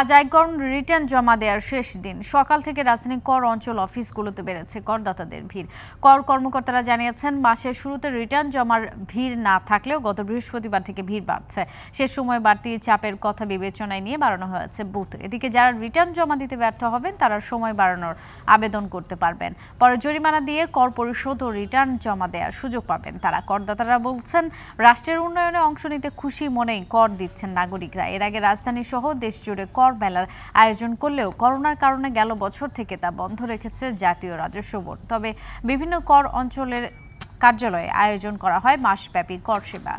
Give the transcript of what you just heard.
আজ আয়কর রিটার্ন জমা দেওয়ার শেষ দিন। সকাল থেকে রাজধানীর কর অঞ্চল অফিসগুলোতে বেড়েছে করদাতাদের ভিড়। কর কর্মকর্তারা জানিয়েছেন, মাসের শুরুতে রিটার্ন জমার ভিড় না থাকলেও গত বৃহস্পতিবার থেকে ভিড় বাড়ছে। সে সময় বাড়তি চাপের কথা বিবেচনায় নিয়ে বাড়ানো হয়েছে বুথ। এদিকে যারা রিটার্ন জমা দিতে ব্যর্থ হবেন, তারা সময় বাড়ানোর আবেদন করতে পারবেন। পরে জরিমানা দিয়ে কর পরিশোধ ও রিটার্ন জমা দেওয়ার সুযোগ পাবেন তারা। করদাতারা বলছেন, রাষ্ট্রের উন্নয়নে অংশ নিতে খুশি মনেই কর দিচ্ছেন নাগরিকরা। এর আগে রাজধানী সহ দেশ জুড়ে কর মেলার আয়োজন করলেও করোনার কারণে গেল বছর থেকে তা বন্ধ রেখেছে জাতীয় রাজস্ব বোর্ড। তবে বিভিন্ন কর অঞ্চলের কার্যালয়ে আয়োজন করা হয় মাসব্যাপী কর সেবা।